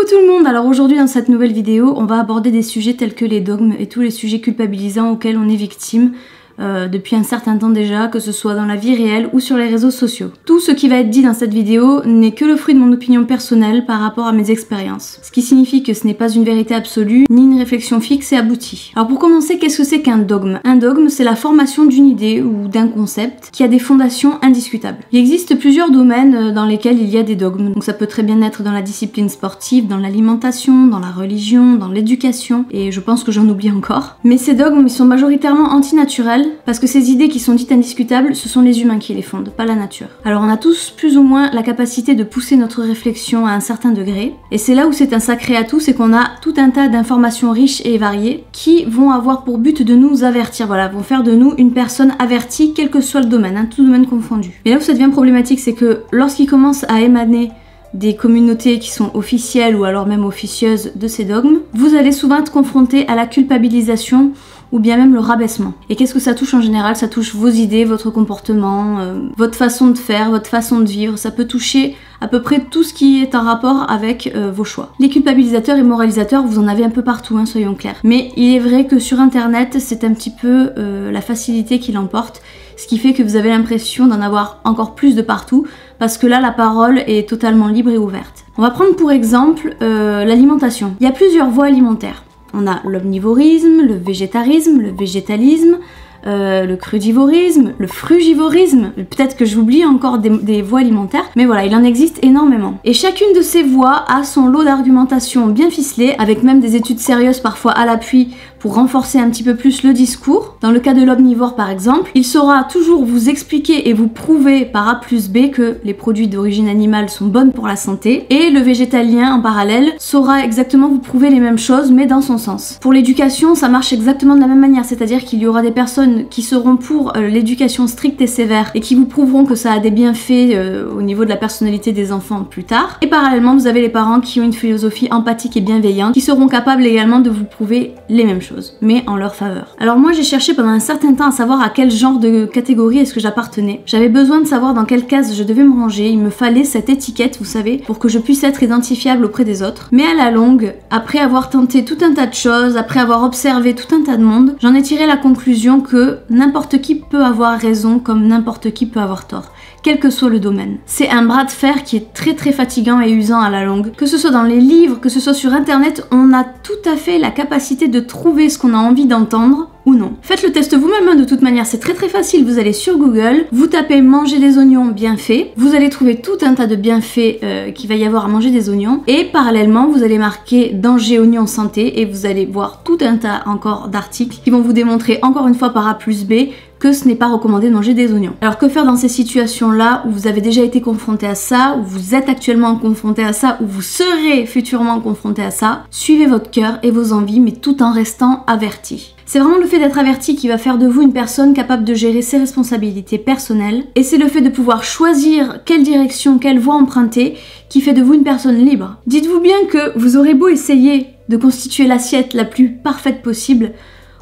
Coucou tout le monde. Alors aujourd'hui dans cette nouvelle vidéo, on va aborder des sujets tels que les dogmes et tous les sujets culpabilisants auxquels on est victime euh, depuis un certain temps déjà, que ce soit dans la vie réelle ou sur les réseaux sociaux. Tout ce qui va être dit dans cette vidéo n'est que le fruit de mon opinion personnelle par rapport à mes expériences. Ce qui signifie que ce n'est pas une vérité absolue, ni une réflexion fixe et aboutie. Alors pour commencer, qu'est-ce que c'est qu'un dogme? Un dogme, c'est la formation d'une idée ou d'un concept qui a des fondations indiscutables. Il existe plusieurs domaines euh, dans lesquels il y a des dogmes. Donc ça peut très bien être dans la discipline sportive, dans l'alimentation, dans la religion, dans l'éducation, et je pense que j'en oublie encore. Mais ces dogmes, ils sont majoritairement antinaturels parce que ces idées qui sont dites indiscutables, ce sont les humains qui les fondent, pas la nature. Alors on a tous plus ou moins la capacité de pousser notre réflexion à un certain degré, et c'est là où c'est un sacré atout, c'est qu'on a tout un tas d'informations riches et variées qui vont avoir pour but de nous avertir, voilà, vont faire de nous une personne avertie, quel que soit le domaine, hein, tout domaine confondu. Mais là où ça devient problématique, c'est que lorsqu'il commence à émaner des communautés qui sont officielles ou alors même officieuses de ces dogmes, vous allez souvent être confronté à la culpabilisation ou bien même le rabaissement. Et qu'est-ce que ça touche en général? Ça touche vos idées, votre comportement, euh, votre façon de faire, votre façon de vivre. Ça peut toucher à peu près tout ce qui est en rapport avec euh, vos choix. Les culpabilisateurs et moralisateurs, vous en avez un peu partout, hein, soyons clairs. Mais il est vrai que sur Internet, c'est un petit peu euh, la facilité qui l'emporte, ce qui fait que vous avez l'impression d'en avoir encore plus de partout, parce que là, la parole est totalement libre et ouverte. On va prendre pour exemple l'alimentation. Il y a plusieurs voies alimentaires. On a l'omnivorisme, le végétarisme, le végétalisme, euh, le crudivorisme, le frugivorisme, peut-être que j'oublie encore des, voies alimentaires, mais voilà, il en existe énormément. Et chacune de ces voies a son lot d'argumentation bien ficelé, avec même des études sérieuses parfois à l'appui pour renforcer un petit peu plus le discours. Dans le cas de l'omnivore par exemple, il saura toujours vous expliquer et vous prouver par A plus B que les produits d'origine animale sont bonnes pour la santé, et le végétalien en parallèle saura exactement vous prouver les mêmes choses mais dans son sens. Pour l'éducation, ça marche exactement de la même manière, c'est-à-dire qu'il y aura des personnes qui seront pour euh, l'éducation stricte et sévère et qui vous prouveront que ça a des bienfaits euh, au niveau de la personnalité des enfants plus tard. Et parallèlement, vous avez les parents qui ont une philosophie empathique et bienveillante, qui seront capables également de vous prouver les mêmes choses, mais en leur faveur. Alors moi, j'ai cherché pendant un certain temps à savoir à quel genre de catégorie est-ce que j'appartenais. J'avais besoin de savoir dans quelle case je devais me ranger, il me fallait cette étiquette, vous savez, pour que je puisse être identifiable auprès des autres. Mais à la longue, après avoir tenté tout un tas de choses, après avoir observé tout un tas de monde, j'en ai tiré la conclusion que n'importe qui peut avoir raison comme n'importe qui peut avoir tort quel que soit le domaine. C'est un bras de fer qui est très très fatigant et usant à la longue. Que ce soit dans les livres, que ce soit sur internet, on a tout à fait la capacité de trouver ce qu'on a envie d'entendre ou non. Faites le test vous-même hein, de toute manière, c'est très très facile. Vous allez sur Google, vous tapez manger des oignons bien fait, vous allez trouver tout un tas de bienfaits euh, qu'il va y avoir à manger des oignons et parallèlement vous allez marquer danger oignon santé et vous allez voir tout un tas encore d'articles qui vont vous démontrer encore une fois par A plus B que ce n'est pas recommandé de manger des oignons. Alors que faire dans ces situations-là où vous avez déjà été confronté à ça, où vous êtes actuellement confronté à ça, où vous serez futurement confronté à ça? Suivez votre cœur et vos envies, mais tout en restant averti. C'est vraiment le fait d'être averti qui va faire de vous une personne capable de gérer ses responsabilités personnelles, et c'est le fait de pouvoir choisir quelle direction, quelle voie emprunter qui fait de vous une personne libre. Dites-vous bien que vous aurez beau essayer de constituer l'assiette la plus parfaite possible,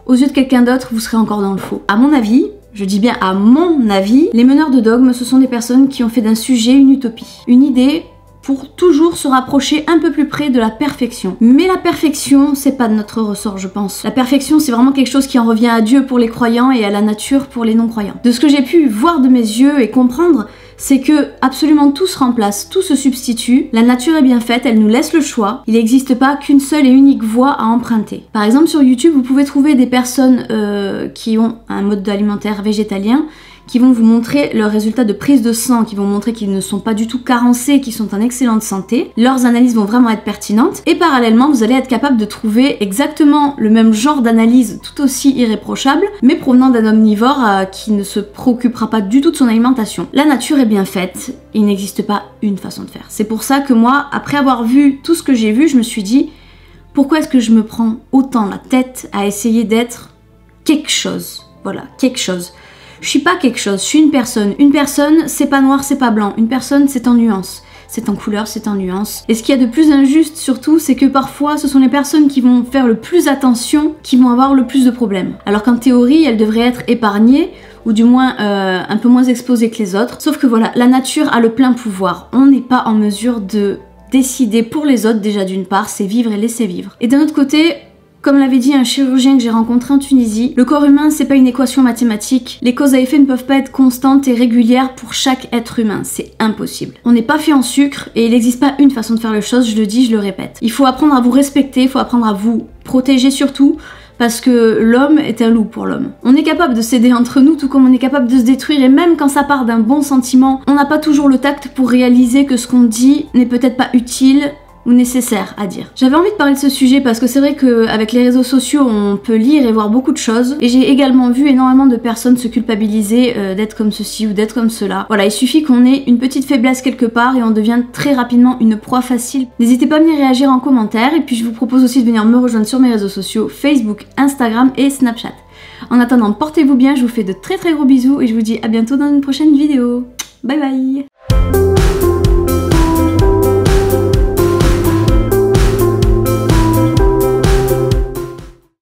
aux yeux de quelqu'un d'autre, vous serez encore dans le faux. À mon avis, je dis bien à mon avis, les meneurs de dogmes, ce sont des personnes qui ont fait d'un sujet une utopie. Une idée pour toujours se rapprocher un peu plus près de la perfection. Mais la perfection, c'est pas de notre ressort, je pense. La perfection, c'est vraiment quelque chose qui en revient à Dieu pour les croyants et à la nature pour les non-croyants. De ce que j'ai pu voir de mes yeux et comprendre, c'est que absolument tout se remplace, tout se substitue, la nature est bien faite, elle nous laisse le choix, il n'existe pas qu'une seule et unique voie à emprunter. Par exemple sur YouTube, vous pouvez trouver des personnes euh, qui ont un mode alimentaire végétalien qui vont vous montrer leurs résultats de prise de sang, qui vont montrer qu'ils ne sont pas du tout carencés, qu'ils sont en excellente santé. Leurs analyses vont vraiment être pertinentes. Et parallèlement, vous allez être capable de trouver exactement le même genre d'analyse tout aussi irréprochable, mais provenant d'un omnivore euh, qui ne se préoccupera pas du tout de son alimentation. La nature est bien faite, il n'existe pas une façon de faire. C'est pour ça que moi, après avoir vu tout ce que j'ai vu, je me suis dit, pourquoi est-ce que je me prends autant la tête à essayer d'être quelque chose? Voilà, quelque chose. Je suis pas quelque chose, je suis une personne. Une personne, c'est pas noir, c'est pas blanc. Une personne, c'est en nuance. C'est en couleur, c'est en nuance. Et ce qu'il y a de plus injuste surtout, c'est que parfois ce sont les personnes qui vont faire le plus attention qui vont avoir le plus de problèmes. Alors qu'en théorie, elles devraient être épargnées ou du moins euh, un peu moins exposées que les autres. Sauf que voilà, la nature a le plein pouvoir. On n'est pas en mesure de décider pour les autres déjà d'une part, c'est vivre et laisser vivre. Et d'un autre côté, comme l'avait dit un chirurgien que j'ai rencontré en Tunisie, le corps humain c'est pas une équation mathématique. Les causes à effet ne peuvent pas être constantes et régulières pour chaque être humain, c'est impossible. On n'est pas fait en sucre et il n'existe pas une façon de faire les choses, je le dis, je le répète. Il faut apprendre à vous respecter, il faut apprendre à vous protéger surtout, parce que l'homme est un loup pour l'homme. On est capable de s'aider entre nous tout comme on est capable de se détruire et même quand ça part d'un bon sentiment, on n'a pas toujours le tact pour réaliser que ce qu'on dit n'est peut-être pas utile nécessaire à dire. J'avais envie de parler de ce sujet parce que c'est vrai qu'avec les réseaux sociaux, on peut lire et voir beaucoup de choses. Et j'ai également vu énormément de personnes se culpabiliser euh, d'être comme ceci ou d'être comme cela. Voilà, il suffit qu'on ait une petite faiblesse quelque part et on devient très rapidement une proie facile. N'hésitez pas à venir réagir en commentaire et puis je vous propose aussi de venir me rejoindre sur mes réseaux sociaux Facebook, Instagram et Snapchat. En attendant, portez-vous bien, je vous fais de très très gros bisous et je vous dis à bientôt dans une prochaine vidéo. Bye bye